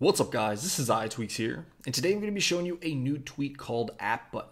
What's up guys, this is iTweaks here, and today I'm going to be showing you a new tweak called AppButton.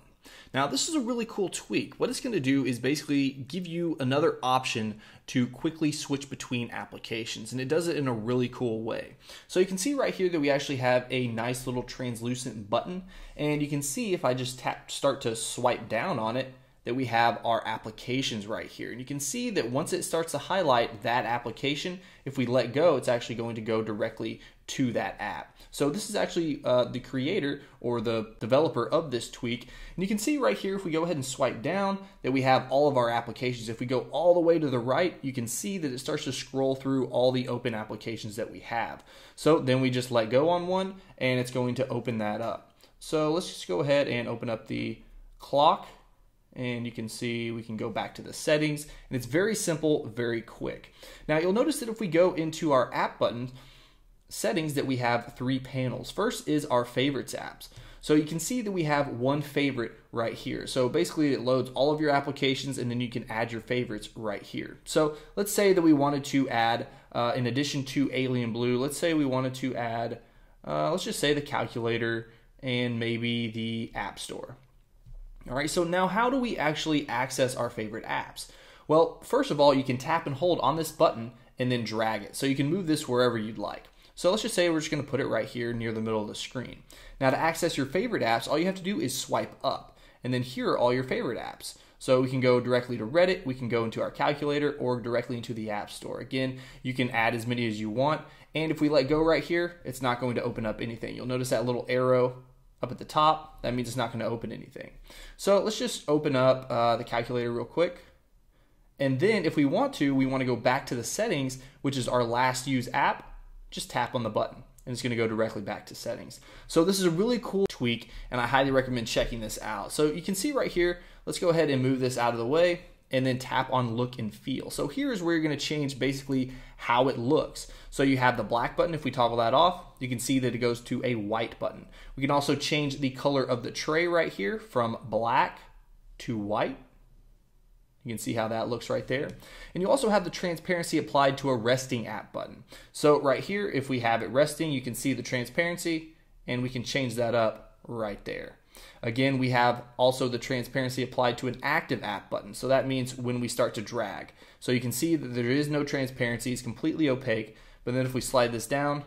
Now this is a really cool tweak. What it's going to do is basically give you another option to quickly switch between applications, and it does it in a really cool way. So you can see right here that we actually have a nice little translucent button, and you can see if I just tap start to swipe down on it, that we have our applications right here. And you can see that once it starts to highlight that application, if we let go, it's actually going to go directly to that app. So this is actually uh, the creator or the developer of this tweak. And you can see right here, if we go ahead and swipe down, that we have all of our applications. If we go all the way to the right, you can see that it starts to scroll through all the open applications that we have. So then we just let go on one and it's going to open that up. So let's just go ahead and open up the clock and you can see we can go back to the settings and it's very simple very quick. Now you'll notice that if we go into our app button settings that we have three panels. First is our favorites apps. So you can see that we have one favorite right here. So basically it loads all of your applications and then you can add your favorites right here. So let's say that we wanted to add uh, in addition to alien blue let's say we wanted to add uh, let's just say the calculator and maybe the app store all right, so now how do we actually access our favorite apps? Well, first of all, you can tap and hold on this button and then drag it. So you can move this wherever you'd like. So let's just say we're just going to put it right here near the middle of the screen. Now to access your favorite apps, all you have to do is swipe up. And then here are all your favorite apps. So we can go directly to Reddit, we can go into our calculator, or directly into the App Store. Again, you can add as many as you want. And if we let go right here, it's not going to open up anything. You'll notice that little arrow up at the top, that means it's not going to open anything. So let's just open up uh, the calculator real quick. And then if we want to, we want to go back to the settings, which is our last use app, just tap on the button and it's going to go directly back to settings. So this is a really cool tweak and I highly recommend checking this out. So you can see right here, let's go ahead and move this out of the way and then tap on look and feel. So here's where you're going to change basically how it looks. So you have the black button. If we toggle that off, you can see that it goes to a white button. We can also change the color of the tray right here from black to white. You can see how that looks right there. And you also have the transparency applied to a resting app button. So right here, if we have it resting, you can see the transparency and we can change that up right there. Again, we have also the transparency applied to an active app button. So that means when we start to drag. So you can see that there is no transparency, it's completely opaque. But then if we slide this down,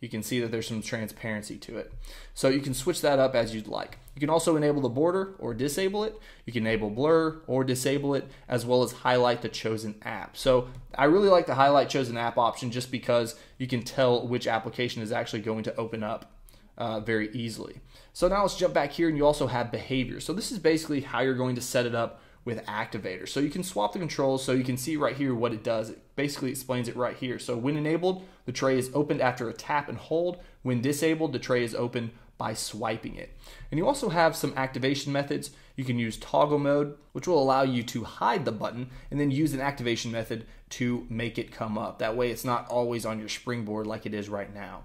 you can see that there's some transparency to it. So you can switch that up as you'd like. You can also enable the border or disable it. You can enable blur or disable it, as well as highlight the chosen app. So I really like the highlight chosen app option just because you can tell which application is actually going to open up uh, very easily. So now let's jump back here and you also have behavior. So this is basically how you're going to set it up with Activator. So you can swap the controls so you can see right here what it does. It basically explains it right here. So when enabled, the tray is opened after a tap and hold. When disabled, the tray is open by swiping it. And you also have some activation methods. You can use toggle mode, which will allow you to hide the button and then use an activation method to make it come up. That way it's not always on your springboard like it is right now.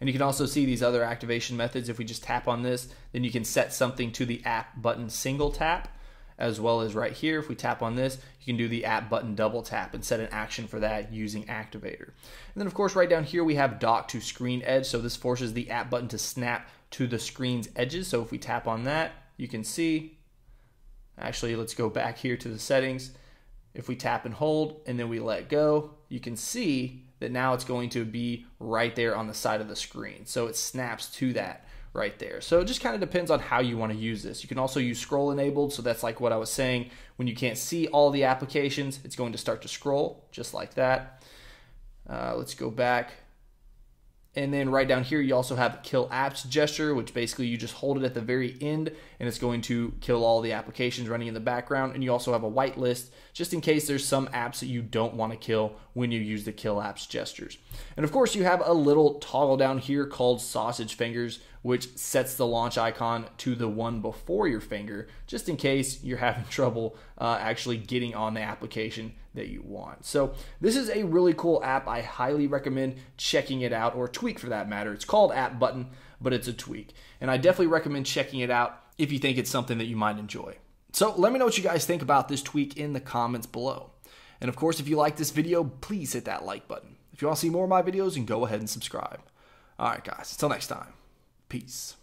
And you can also see these other activation methods. If we just tap on this, then you can set something to the app button single tap as well as right here, if we tap on this, you can do the app button double tap and set an action for that using Activator. And then of course right down here we have dock to screen edge, so this forces the app button to snap to the screen's edges. So if we tap on that, you can see, actually let's go back here to the settings. If we tap and hold and then we let go, you can see that now it's going to be right there on the side of the screen. So it snaps to that right there. So it just kind of depends on how you want to use this. You can also use scroll enabled. So that's like what I was saying. When you can't see all the applications, it's going to start to scroll just like that. Uh, let's go back. And then right down here, you also have kill apps gesture, which basically you just hold it at the very end and it's going to kill all the applications running in the background. And you also have a whitelist just in case there's some apps that you don't want to kill when you use the kill apps gestures. And of course, you have a little toggle down here called sausage fingers, which sets the launch icon to the one before your finger, just in case you're having trouble uh, actually getting on the application that you want. So this is a really cool app. I highly recommend checking it out, or tweak for that matter. It's called AppButton, but it's a tweak. And I definitely recommend checking it out if you think it's something that you might enjoy. So let me know what you guys think about this tweak in the comments below. And of course, if you like this video, please hit that like button. If you want to see more of my videos, then go ahead and subscribe. All right, guys. Until next time. Peace.